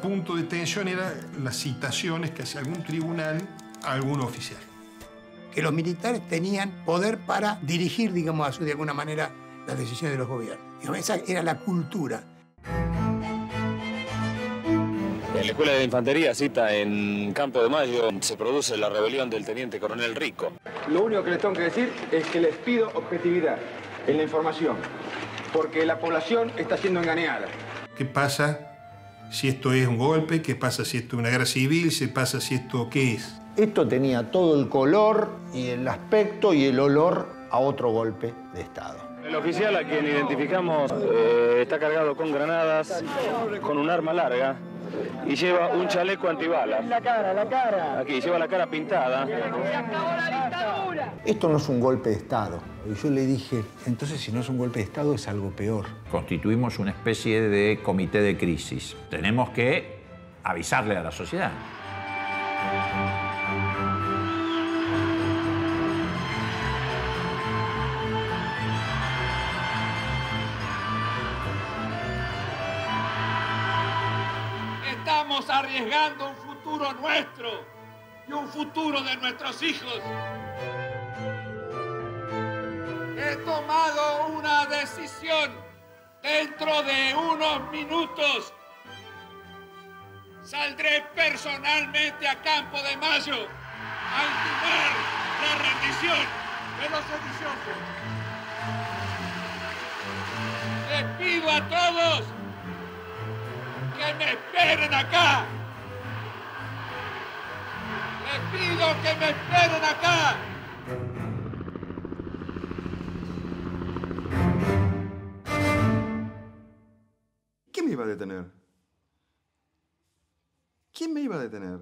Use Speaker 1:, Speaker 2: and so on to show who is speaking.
Speaker 1: punto de tensión eran las citaciones que hacía algún tribunal a algún oficial.
Speaker 2: Que los militares tenían poder para dirigir, digamos, de alguna manera, las decisiones de los gobiernos. esa era la cultura.
Speaker 3: En la Escuela de Infantería, cita en Campo de Mayo, se produce la rebelión del teniente coronel Rico.
Speaker 4: Lo único que les tengo que decir es que les pido objetividad en la información, porque la población está siendo engañada.
Speaker 1: ¿Qué pasa si esto es un golpe? ¿Qué pasa si esto es una guerra civil? ¿Qué pasa si esto qué es?
Speaker 5: Esto tenía todo el color y el aspecto y el olor a otro golpe de Estado.
Speaker 3: El oficial a quien identificamos eh, está cargado con granadas, con un arma larga y lleva un chaleco antibalas.
Speaker 6: La cara, la cara.
Speaker 3: Aquí, lleva la cara pintada.
Speaker 5: Esto no es un golpe de Estado. Y yo le dije, entonces si no es un golpe de Estado es algo peor.
Speaker 7: Constituimos una especie de comité de crisis. Tenemos que avisarle a la sociedad.
Speaker 8: Arriesgando un futuro nuestro y un futuro de nuestros hijos. He tomado una decisión. Dentro de unos minutos saldré personalmente a Campo de Mayo a intimar la rendición de los sediciosos. Les pido a todos me esperen acá. Les pido que me esperen acá.
Speaker 9: ¿Quién me iba a detener? ¿Quién me iba a detener?